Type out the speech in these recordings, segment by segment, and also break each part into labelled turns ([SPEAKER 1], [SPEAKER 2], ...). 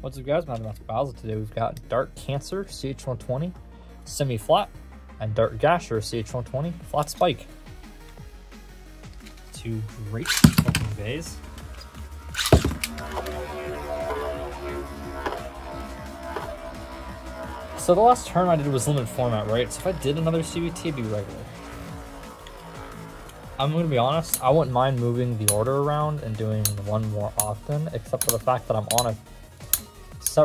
[SPEAKER 1] What's up guys, Mattsbeybattles. Today we've got Dark Cancer CH120 semi-flat and Dark Gasher CH120 flat spike. Two great looking bays. So the last turn I did was limited format, right? So if I did another CBT, it'd be regular. I'm gonna be honest, I wouldn't mind moving the order around and doing one more often, except for the fact that I'm on a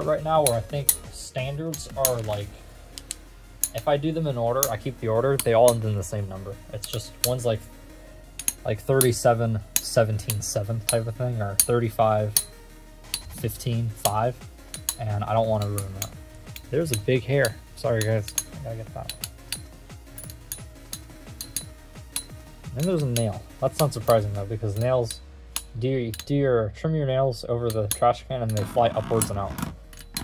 [SPEAKER 1] right now where I think standards are like, if I do them in order, I keep the order, they all end in the same number. It's just, one's like, like 37, 17, 7 type of thing, or 35, 15, 5, and I don't want to ruin that. There's a big hair. Sorry guys, I gotta get that. And there's a nail. That's not surprising though, because nails, do do your, trim your nails over the trash can and they fly upwards and out.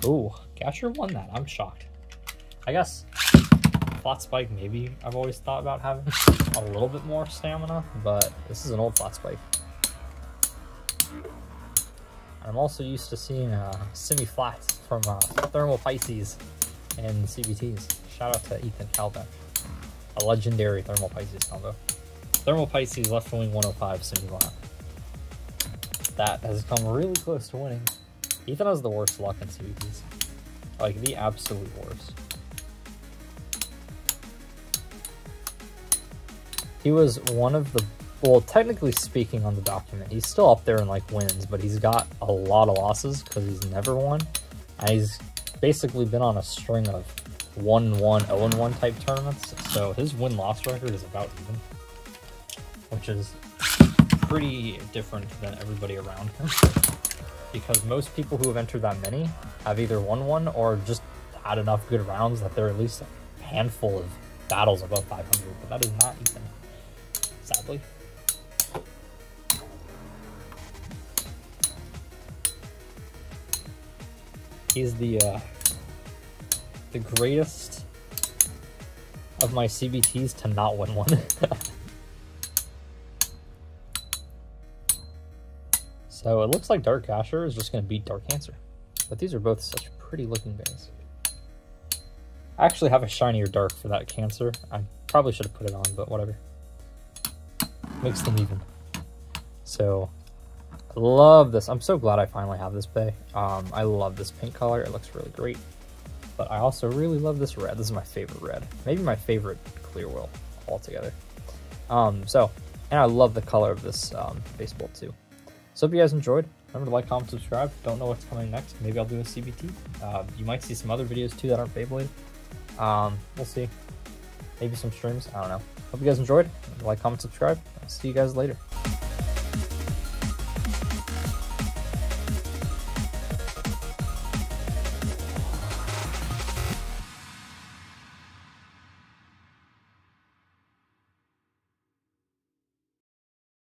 [SPEAKER 1] Ooh, Gasher won that. I'm shocked. I guess flat spike maybe I've always thought about having a little bit more stamina, but this is an old flat spike. I'm also used to seeing uh, semi-flats from uh, Thermal Pisces and CBTs. Shout out to Ethan Calbeck, a legendary Thermal Pisces combo. Thermal Pisces left wing 105 semi-flat. That has come really close to winning. Ethan has the worst luck in CBTs. Like, the absolute worst. He was one of the, well, technically speaking on the document, he's still up there in, like, wins, but he's got a lot of losses because he's never won. And he's basically been on a string of 1-1, 0-1 type tournaments, so his win-loss record is about even, which is pretty different than everybody around him because most people who have entered that many have either won one or just had enough good rounds that they're at least a handful of battles above 500, but that is not Ethan, sadly. He's the uh, the greatest of my CBTs to not win one. So it looks like Dark Gasher is just going to beat Dark Cancer. But these are both such pretty looking bays. I actually have a shinier Dark for that Cancer. I probably should have put it on, but whatever. Makes them even. So, I love this. I'm so glad I finally have this bay. Um, I love this pink color. It looks really great. But I also really love this red. This is my favorite red. Maybe my favorite clear wheel altogether. Um, so, and I love the color of this um, baseball too. So hope you guys enjoyed. Remember to like, comment, subscribe. Don't know what's coming next. Maybe I'll do a CBT. Uh, you might see some other videos too that aren't Beyblade. Um, we'll see. Maybe some streams. I don't know. Hope you guys enjoyed. Like, comment, subscribe. I'll see you guys later.